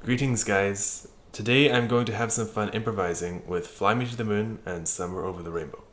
Greetings, guys. Today I'm going to have some fun improvising with Fly Me to the Moon and Somewhere Over the Rainbow.